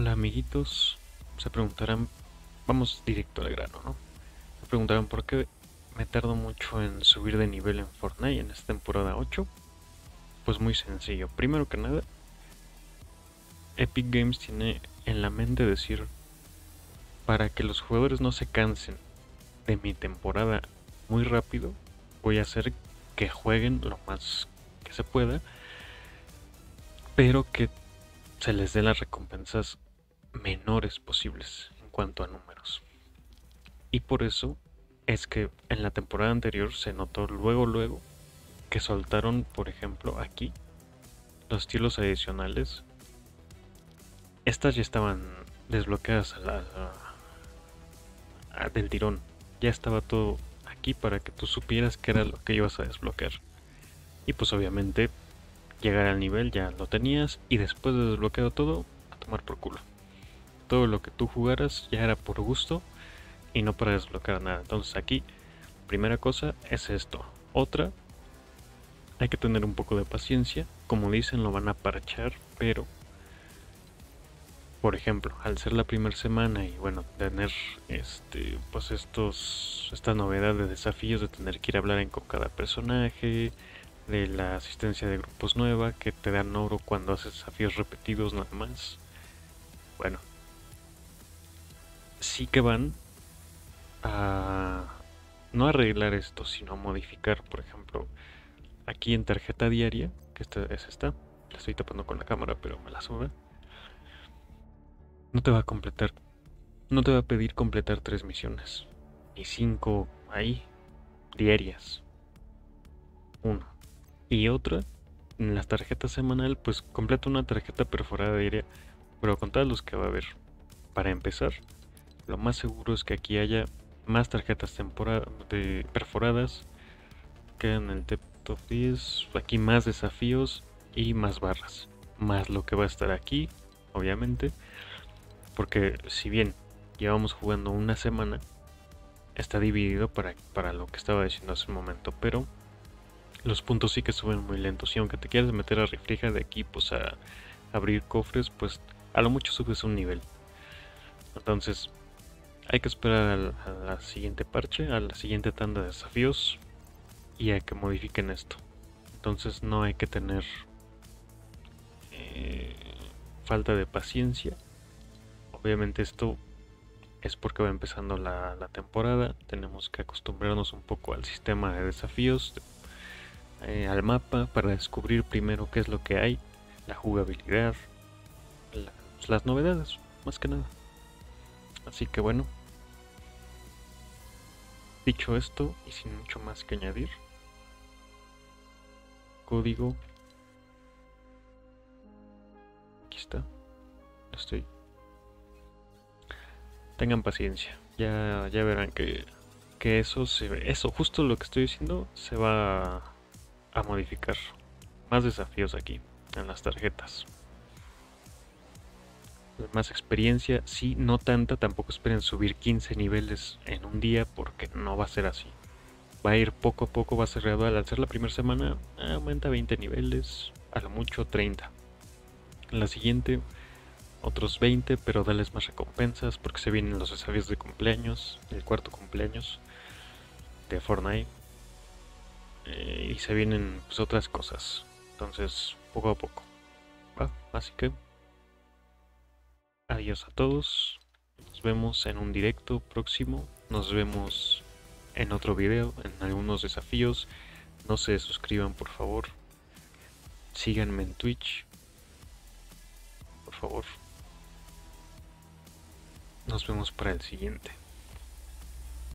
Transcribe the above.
Hola amiguitos, se preguntarán, vamos directo al grano, ¿no? Se preguntarán por qué me tardo mucho en subir de nivel en Fortnite en esta temporada 8. Pues muy sencillo, primero que nada, Epic Games tiene en la mente decir, para que los jugadores no se cansen de mi temporada muy rápido, voy a hacer que jueguen lo más que se pueda, pero que se les dé las recompensas menores posibles en cuanto a números. Y por eso es que en la temporada anterior se notó luego luego que soltaron, por ejemplo, aquí los estilos adicionales. Estas ya estaban desbloqueadas del tirón. Ya estaba todo aquí para que tú supieras que era lo que ibas a desbloquear. Y pues obviamente llegar al nivel ya lo tenías y después de desbloqueado todo, a tomar por culo. Todo lo que tú jugaras ya era por gusto y no para desbloquear nada. Entonces aquí, primera cosa es esto. Otra, hay que tener un poco de paciencia. Como dicen, lo van a parchar, pero por ejemplo, al ser la primera semana y bueno, tener este pues estos esta novedad de desafíos de tener que ir a hablar con cada personaje, de la asistencia de grupos nueva que te dan oro cuando haces desafíos repetidos nada más. Bueno, sí que van a no arreglar esto, sino modificar, por ejemplo, aquí en tarjeta diaria, que esta es esta, la estoy tapando con la cámara, pero me la sube. No te va a completar, no te va a pedir completar tres misiones, y cinco ahí, diarias. Uno. Y otra, en las tarjetas semanal, pues completa una tarjeta perforada diaria, pero con todos los que va a haber. Para empezar, lo más seguro es que aquí haya más tarjetas perforadas que en el top 10. Aquí más desafíos y más barras. Más lo que va a estar aquí, obviamente. Porque si bien llevamos jugando una semana, está dividido para, para lo que estaba diciendo hace un momento. Pero los puntos sí que suben muy lentos. Y aunque te quieras meter a refrija de equipos a abrir cofres, pues a lo mucho subes un nivel. Entonces, hay que esperar a la, siguiente parche, a la siguiente tanda de desafíos y a que modifiquen esto. Entonces, no hay que tener eh, falta de paciencia. Obviamente, esto es porque va empezando la, temporada. Tenemos que acostumbrarnos un poco al sistema de desafíos, eh, al mapa para descubrir primero qué es lo que hay, la jugabilidad, las novedades, más que nada. Así que bueno, dicho esto y sin mucho más que añadir, código, aquí está, estoy. Tengan paciencia, ya, ya verán que, que eso, se, eso, justo lo que estoy diciendo, se va a modificar. Más desafíos aquí, en las tarjetas. Más experiencia, sí, no tanta, tampoco esperen subir 15 niveles en un día porque no va a ser así. Va a ir poco a poco, va a ser gradual. Al ser la primera semana, aumenta 20 niveles, a lo mucho 30. En la siguiente, otros 20, pero dales más recompensas porque se vienen los desafíos de cumpleaños, el cuarto cumpleaños de Fortnite eh, y se vienen pues, otras cosas. Entonces, poco a poco. Así que, adiós a todos. Nos vemos en un directo próximo. Nos vemos en otro video, en algunos desafíos. No se suscriban, por favor. Síganme en Twitch. Por favor. Nos vemos para el siguiente.